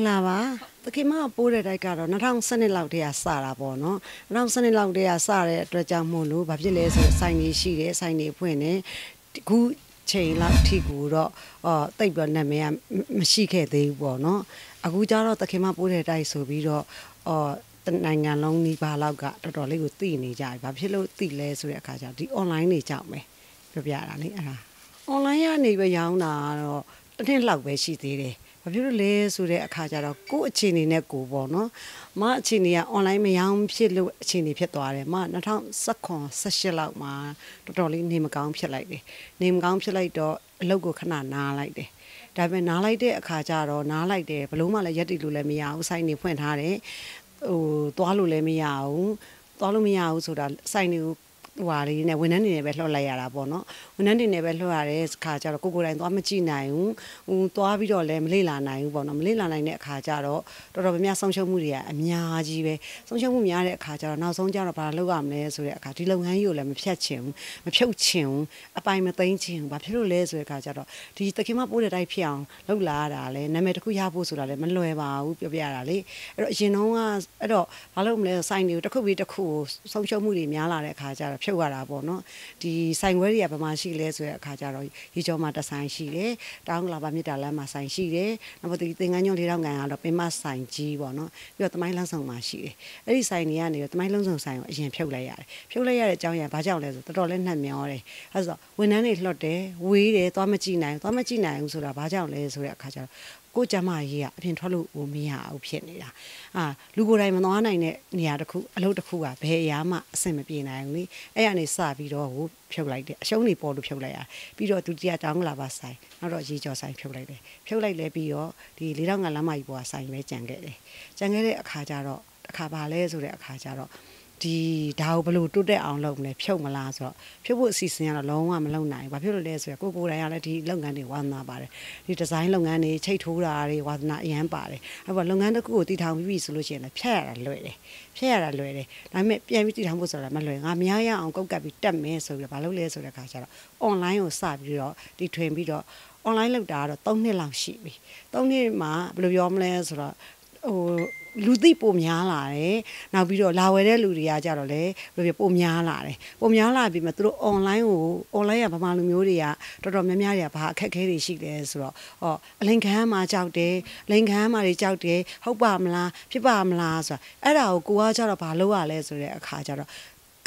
င်္ဂလာပါတခင်မပိုးတဲ့တိုက်ကတော့2012လောက်တည်းကစတာပေါ့နော်2012လောက်တည်းကစတဲ့အတွက်ကြောင့်မို့လို့ဘာဖြစ်လဲဆိုတော့စိုင်းကြီးရှိတယ်စိုင်းကြီးဖွင့်နေခုချိန်လောက်ထိကိုတော့အော်တိတ်ပြီးနာမည်ကမရှိခဲ့သေးဘူးပေါ့နော်အခုကျတော့တခင်မပိုးတဲ့တိုက်ဆိုပြီးတော့အော်နိုင်ငံလုံးနီးပါးလောက်ကတော်တော်လေးကိုသိနေကြပြီ။ဘာဖြစ်လို့သိလဲဆိုတဲ့အခါကျတော့ဒီ online နေကြောက်မယ်ပြောပြတာလေအဲ့ဒါ online ကနေပဲရောင်းတာတော့တစ်နှစ်လောက်ပဲရှိသေးတယ်။ ဘာဖြစ်လို့လဲဆိုတဲ့အခါကျတော့ကိုယ့်အခြေအနေနဲ့ကိုယ်ပေါ့နော်။မအခြေအနေက online မရောင်းဖြစ်လို့အခြေအနေဖြစ်သွားတယ်။မ2019 18လောက်မှာတော်တော်လေးနေမကောင်းဖြစ်လိုက်တယ်။နေမကောင်းဖြစ်လိုက်တော့အလုပ်ကိုခဏနားလိုက်တယ်။ဒါပေမဲ့နားလိုက်တဲ့အခါကျတော့နားလိုက်တယ်ဘလို့မှလည်းရက်တီလို့လည်းမရဘူးစိုင်းနေဖွင့်ထားတယ်ဟိုသွားလို့လည်းမရဘူးသွားလို့မရဘူးဆိုတာစိုင်းနေကို ဟွာလေးနဲ့ဝန်ထမ်းတွေနဲ့ပဲလှော့လိုက်ရတာပေါ့နော်ဝန်ထမ်းတွေနဲ့ပဲလှော့ရတဲ့အခါကျတော့ကိုကိုတိုင်သွားမကြည့်နိုင်ဘူးဟိုသွားပြီးတော့လည်းမလေ့လာနိုင်ဘူးပေါ့နော်မလေ့လာနိုင်တဲ့အခါကျတော့တော်တော်များများဆုံးရှုံးမှုတွေကအများကြီးပဲဆုံးရှုံးမှုများတဲ့အခါကျတော့နောက်ဆုံးကျတော့ဘာလုပ်ရမလဲဆိုတဲ့အခါဒီလုပ်ငန်းကြီးကိုလည်းမဖြတ်ချင်ဘူးမဖြုတ်ချင်ဘူးအပိုင်မသိမ်းချင်ဘူးဘာဖြစ်လို့လဲဆိုတဲ့အခါကျတော့ဒီတခင်မပိုးတဲ့တိုက်ဖြစ်အောင်လုပ်လာရတာလဲနာမည်တစ်ခုရဖို့ဆိုတာလည်းမလွယ်ပါဘူးပြောပြရတာလေအဲ့တော့အရင်တုန်းကအဲ့တော့ဘာလို့မလဲစိုင်းတွေကိုတစ်ခုပြီးတစ်ခုကိုဆုံးရှုံးမှုတွေများလာတဲ့အခါကျတော့ဖြုတ်ရတာပေါ့နော်ဒီဆိုင်ခွဲတွေကဘယ်မှာရှိလဲဆိုတဲ့အခါကျတော့ရေကျော်မှာတဆိုင်ရှိတယ်တောင်းကလာပါမြစ်တာလမ်းမှာဆိုင်ရှိတယ်နောက်ပြီးသင်္ကန်းညွန့်လေးတော့ကန်ကတော့ပင်မဆိုင်ကြီးပေါ့နော်ပြီးတော့တမိုင်းလန်းဆောင်မှာရှိတယ်အဲ့ဒီဆိုင်တွေကနေတော့တမိုင်းလုံးဆောင်ဆိုင်ကိုအရင်ဖြုတ်လိုက်ရတယ်ဖြုတ်လိုက်ရတဲ့အကြောင်းရဘာကြောင့်လဲဆိုတော်တော်လေးနှက်မျောတယ်အဲ့ဆိုဝန်ထမ်းတွေလှော့တယ်ဝေးတယ်သွားမကြည့်နိုင်သွားမကြည့်နိုင်ဘူးဆိုတာဘာကြောင့်လဲဆိုတဲ့အခါကျတော့ကိုကျမကြီးကအပြင်ထွက်လို့ဟိုမရဘူးဖြစ်နေတာအာလူကိုယ်တိုင်မသွားနိုင်တဲ့နေရာတစ်ခုအလုပ်တစ်ခုကဘယ်အရာမှအဆင်မပြေနိုင်ဘူးလေအဲ့ရနေစပြီးတော့ဟိုဖြုတ်လိုက်တယ်အရှုံးတွေပေါ်လို့ဖြုတ်လိုက်ရပြီးတော့ဒုတိယတောင်းလာပါဆိုင်နောက်တော့ရေကျော်ဆိုင်ဖြုတ်လိုက်တယ်ဖြုတ်လိုက်လဲပြီးတော့ဒီလေးတော့ငါလမ်းမကြီးပေါ်ကဆိုင်ပဲကြံခဲ့တယ်ကြံခဲ့တဲ့အခါကျတော့အခါပါလဲဆိုတဲ့အခါကျတော့ ဒီဒါကိုဘယ်လိုတိုးတက်အောင်လုပ်မလဲဖြုတ်မလားဆိုတော့ဖြုတ်ဖို့အစီအစဉ်ကတော့လုံးဝမလုပ်နိုင်ဘူး။ဘာဖြစ်လို့လဲဆိုတော့ကိုကိုယ်တိုင်ကလည်းဒီလုပ်ငန်းတွေဝါသနာပါတယ်။ဒီဒီဇိုင်းလုပ်ငန်းတွေချိတ်ထိုးတာတွေဝါသနာအရန်ပါတယ်။အဲ့တော့လုပ်ငန်းတစ်ခုကိုတည်ထောင်ပြီးပြီဆိုလို့ရှိရင်လည်းဖြတ်ရတာလွယ်တယ်။ဖြတ်ရတာလွယ်တယ်။ဒါပေမဲ့ပြန်ပြီးတည်ထောင်ဖို့ဆိုတာမလွယ်။ငါမရရအောင်ကောက်ကပ်ပြီးတက်မယ်ဆိုပြီးတော့ဘာလုပ်လဲဆိုတဲ့အခါကျတော့ online ကိုစပြီးတော့ဒီထွင်ပြီးတော့ online လောက်တာကတော့3နှစ်လောက်ရှိပြီ။3နှစ်မှာဘယ်လိုပြောမလဲဆိုတော့ဟို လူသိပိုများလာတယ်နောက်ပြီးတော့လာဝယ်တဲ့လူတွေကကြတော့လေဘယ်လိုပိုများလာတယ်ပိုများလာပြီးမှသူတို့ online ကို online ကဗမာလူမျိုးတွေကတော်တော်များများတွေကဘာအခက်အခဲတွေရှိလဲဆိုတော့ဟောအလိန်ခံမှာကြောက်တယ်လိန်ခံမှာတွေကြောက်တယ်ဟုတ်ပါမလားဖြစ်ပါမလားဆိုတာအဲ့ဒါကိုကိုကကြတော့ဘာလုပ်ရလဲဆိုတဲ့အခါကျတော့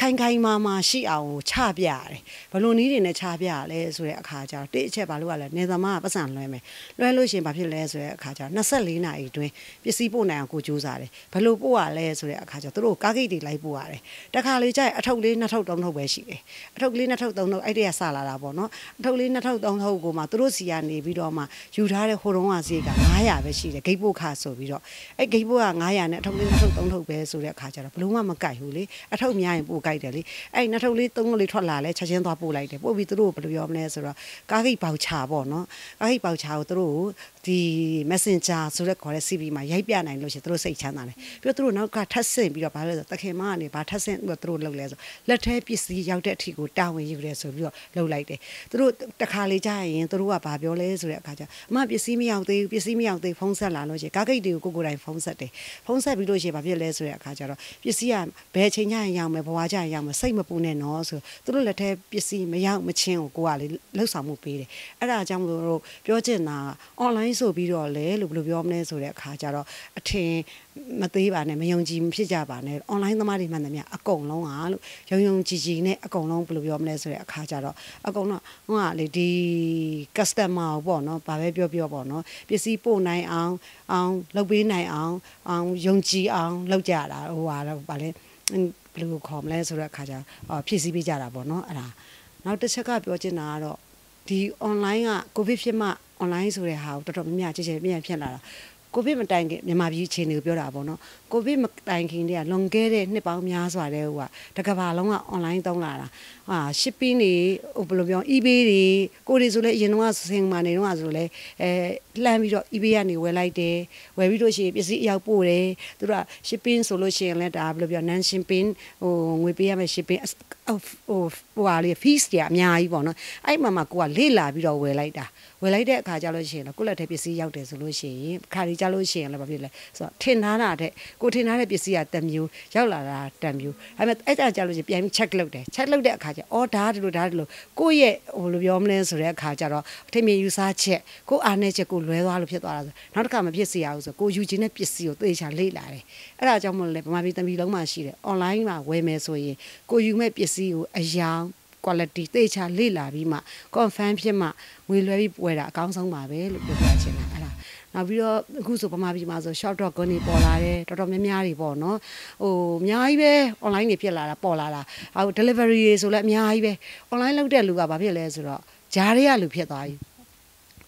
ခိုင်ခိုင်မာမာရှိအောင်ချပြရတယ်ဘလို့နီးတွေနဲ့ချပြရလဲဆိုတဲ့အခါကျတော့တိအချက်ဘာလို့ရလဲနေသမားကပတ်စံလွှဲမယ်လွှဲလို့ရှိရင်ဘာဖြစ်လဲဆိုတဲ့အခါကျတော့24နာရီအတွင်းပစ္စည်းပို့နိုင်အောင်ကိုစူးစမ်းတယ်ဘလို့ပို့ရလဲဆိုတဲ့အခါကျတော့သူတို့ကားဂိတ်တွေလိုက်ပို့ရတယ်တခါလေကျရင်အထုပ်လေးနှစ်ထုပ်သုံးထုပ်ပဲရှိတယ်အထုပ်လေးနှစ်ထုပ်သုံးထုပ်အဲ့ဒီကစလာတာပေါ့နော်အထုပ်လေးနှစ်ထုပ်သုံးထုပ်ကိုမှသူတို့စီကနေပြီးတော့မှယူထားတဲ့ဟိုတုန်းကဈေးက900ပဲရှိတယ်ဂိတ်ပို့ခါဆိုပြီးတော့အဲ့ဂိတ်ပို့က900နဲ့အထုပ်လေးနှစ်ထုပ်သုံးထုပ်ပဲဆိုတဲ့အခါကျတော့ဘလို့မှမကြိုက်ဘူးလေအထုပ်များရင်ပို့ကြိုက်တယ်လေအဲ့နှစ်ထုပ်လေးသုံးထုပ်လေးထွက်လာလဲချက်ချင်းသွားပို့လိုက်တယ်ပို့ပြီးသူတို့ဘယ်လိုပြောမလဲဆိုတော့ကားဂိတ်ပေါချပေါ့နော်ကားဂိတ်ပေါချကိုသူတို့ ဒီ Messenger ဆိုတဲ့ခေါ်တဲ့ CV မှာရိုက်ပြနိုင်လို့ရှိရင်သူတို့စိတ်ချမ်းသာတယ်ပြီးတော့သူတို့နောက်ကထပ်ဆင့်ပြီးတော့ဘာလဲဆိုတခင်မကနေဘာထပ်ဆင့်ပြီးတော့သူတို့လုပ်လဲဆိုလက်ထဲပစ္စည်းရောက်တဲ့အထိကိုတာဝန်ယူတယ်ဆိုပြီးတော့လုပ်လိုက်တယ်သူတို့တခါလေကြာရင်သူတို့ကဘာပြောလဲဆိုတဲ့အခါကျအမပစ္စည်းမရောက်သေးဘူးပစ္စည်းမရောက်သေးဖုန်းဆက်လာလို့ရှိရင်ကားဂိတ်တွေကိုကိုကိုတိုင်ဖုန်းဆက်တယ်ဖုန်းဆက်ပြီးလို့ရှိရင်ဘာဖြစ်လဲဆိုတဲ့အခါကျတော့ပစ္စည်းကဘယ်ချိန်ကျရင်ရောက်မယ်ဘဝကျရင်ရောက်မယ်စိတ်မပူနဲ့နော်ဆိုသူတို့လက်ထဲပစ္စည်းမရောက်မချင်းကိုကိုကလေလှုပ်ဆောင်မှုပေးတယ်အဲ့ဒါကြောင့်မလို့ပြောချင်တာ online ဆိုပြီးတော့လေလို့ဘယ်လိုပြောမလဲဆိုတဲ့အခါကျတော့အထင်မသေးပါနဲ့မယုံကြည်မဖြစ်ကြပါနဲ့ online သမားတွေမှန်တယ်မြအကုန်လုံးဟာလို့ယုံယုံကြည်ကြည်နဲ့အကုန်လုံးဘယ်လိုပြောမလဲဆိုတဲ့အခါကျတော့အကုန်လုံးဟိုကလေဒီ customer ကိုပေါ့နော်ဘာပဲပြောပြောပေါ့နော်ပစ္စည်းပို့နိုင်အောင်အောင်လုပ်ပေးနိုင်အောင်အောင်ယုံကြည်အောင်လုပ်ကြတာဟိုဟာတော့ဗာလဲဘယ်လိုခေါ်မလဲဆိုတဲ့အခါကျဖြည့်ဆည်းပေးကြတာပေါ့နော်အဲ့ဒါနောက်တစ်ချက်ကပြောချင်တာကတော့ဒီ online ကကိုဗစ်ဖြစ်မှ online ဆိုတဲ့ဟာကိုတော်တော်များများကြည့်ချင်မြန်ဖြစ်လာတာကိုဗစ်မတိုင်ခင်မြန်မာပြည်အခြေအနေကိုပြောတာပေါ့နော်ကိုဗစ်မတိုင်ခင်တည်းကလွန်ခဲ့တဲ့နှစ်ပေါင်းများစွာတည်းဟိုကတကဘာလုံးက online သုံးလာတာဟာ shipping တွေဟိုဘယ်လိုပြော eBay တွေကိုတွေဆိုလဲအရင်တော့စင်မာနေတော့ဆိုလဲအဲလှမ်းပြီးတော့ eBay ကနေဝယ်လိုက်တယ်ဝယ်ပြီးလို့ရှိရင်ပစ္စည်းအရောက်ပို့တယ်သူတို့က shipping ဆိုလို့ရှိရင်လဲဒါဘယ်လိုပြော non shipping ဟိုငွေပေးရမယ် shipping ဟိုဟိုဟာလေ fees တွေအများကြီးပေါ့နော်အဲ့မှာမှကိုကလေ့လာပြီးတော့ဝယ်လိုက်တာဝယ်လိုက်တဲ့အခါကျလို့ရှိရင်ကိုလက်ထဲပစ္စည်းရောက်တယ်ဆိုလို့ရှိရင်ခါရီကြလို့ရှိရင်လည်းဘာဖြစ်လဲဆိုတော့ထင်ထားတာတဲ့ကိုထင်ထားတဲ့ပစ္စည်းကတစ်မျိုးရောက်လာတာတစ်မျိုးအဲ့မဲ့အဲ့ဒါကြလို့ရှိရင်ပြန်ပြီး check လုပ်တယ် check လုပ်တဲ့အခါကျအော်ဒါဒီလိုဒါဒီလိုကိုယ့်ရဲ့ဟိုလိုပြောမလဲဆိုတဲ့အခါကျတော့အထင်မြင်ယူဆချက်ကိုအားနေချက်ကိုလွဲသွားလို့ဖြစ်သွားတာဆိုနောက်တစ်ခါမဖြစ်စေရဘူးဆိုကိုယူခြင်းတဲ့ပစ္စည်းကိုသေချာလေ့လာတယ်အဲ့ဒါကြောင့်မလို့လေဗမာပြည်တမီလုံးမှာရှိတယ် online မှာဝယ်မယ်ဆိုရင်ကိုယူမဲ့ပစ္စည်းကိုအယောင် quality သေချာလေ့လာပြီးမှ confirm ဖြစ်မှငွေလွှဲပြီးပွဲတာအကောင်းဆုံးပါပဲလို့ပြောပြချင်တာအဲ့ဒါ နောက်ပြီးတော့အခုဆိုဗမာပြည်မှာဆို short dot ကနေပေါ်လာတယ်တော်တော်များများတွေပေါ့နော်ဟိုအများကြီးပဲ online တွေဖြစ်လာတာပေါ်လာတာဟို delivery တွေဆိုလည်းအများကြီးပဲ online လုပ်တဲ့လူကဘာဖြစ်လဲဆိုတော့ဂျားတွေကလူဖြစ်သွားပြီ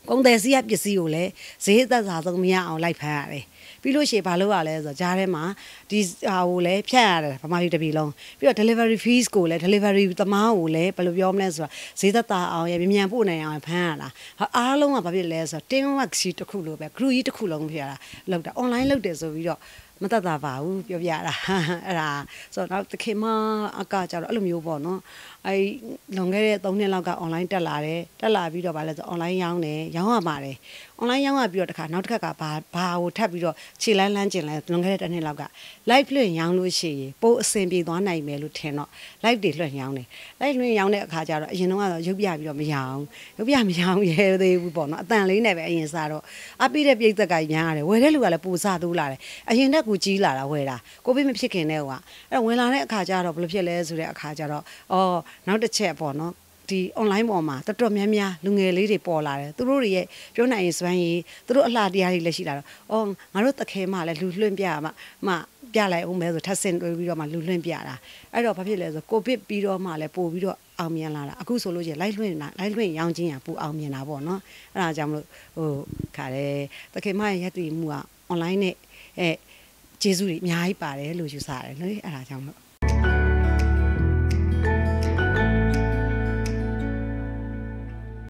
ကုန်တယ်စီးရပစ္စည်းကိုလည်းဈေးသက်သာဆုံးမရအောင်လိုက်ဖမ်းရတယ် ပြီးလို့ရှိရင်ဘာလုပ်ရလဲဆိုတော့ဂျားထဲမှာဒီဟာကိုလည်းဖြတ်ရတယ်ဗမာပြည်တစ်ပြည်လုံးပြီးတော့ delivery fees ကိုလည်း delivery သမားကိုလည်းဘယ်လိုပြောမလဲဆိုတော့ဈေးသက်သာအောင်ရမြန်မြန်ပို့နိုင်အောင်ဖမ်းရတာအားလုံးကဘာဖြစ်လဲဆိုတော့ team work စီတစ်ခုလိုပဲ group ကြီးတစ်ခုလုံးဖြစ်ရတာလောက်တာ online လုပ်တယ်ဆိုပြီးတော့မတတ်တာပါဘူးပြောပြတာအဲ့ဒါဆိုတော့နောက်တစ်ခေတ်မှအကကြတော့အဲ့လိုမျိုးပေါ့နော်အဲ့လွန်ခဲ့တဲ့3နှစ်လောက်က online တက်လာတယ်တက်လာပြီးတော့ဗာလဲဆို online ရောင်းတယ်ရောင်းရပါတယ် online ရောင်းရပြီးတော့တခါနောက်တစ်ခါကဘာဘာကိုထပ်ပြီးတော့ခြေလန်းလန်းကျင်လဲလွန်ခဲ့တဲ့တစ်နှစ်လောက်က live လွှင့်ရောင်းလို့ရှိရင်ပို့အဆင်ပြေသွားနိုင်မယ်လို့ထင်တော့ live တွေလွှင့်ရောင်းတယ် live လွှင့်ရောင်းတဲ့အခါကျတော့အရင်တော့ကတော့ရုပ်ပြပြီးတော့မရောင်းရုပ်ပြမရောင်းရဲသေးဘူးပေါ့နော်အတန်လေးနဲ့ပဲအရင်စားတော့အပိတဲ့ပြိသက်ကညားရတယ်ဝယ်တဲ့လူကလည်းပူစားသူလာတယ်အရင်တက်ကူကြီးလာတာဝယ်တာကိုဗစ်မဖြစ်ခင်တည်းကအဲ့တော့ဝင်လာတဲ့အခါကျတော့ဘယ်လိုဖြစ်လဲဆိုတဲ့အခါကျတော့အော်နောက်တစ်ချက်ပေါ့နော် ဒီ online ပေါ်မှာတော်တော်များများလူငယ်လေးတွေပေါ်လာတယ်သူတို့တွေရဲ့ပြောနိုင်ရင်စွမ်းရည်သူတို့အလှတရားတွေလည်းရှိလာတော့အော်ငါတို့တခဲမှလည်းလူလွှင့်ပြမှမှပြလိုက်အောင်မဲဆိုထပ်ဆင်တွေးပြီးတော့မှလူလွှင့်ပြတာအဲ့တော့ဘာဖြစ်လဲဆိုကိုဗစ်ပြီးတော့မှလည်းပို့ပြီးတော့အောင်မြင်လာတာအခုဆိုလို့ရှိရင် live လွှင့်တာ live လွှင့်ရောင်းခြင်းကပိုအောင်မြင်တာပေါ့နော်အဲ့ဒါကြောင့်မလို့ဟိုခါတယ်တခဲမှရဲ့ရည်တည်မှုက online နဲ့အဲကျေးဇူးတွေအများကြီးပါတယ်လို့ယူဆရတယ်နော်အဲ့ဒါကြောင့်မလို့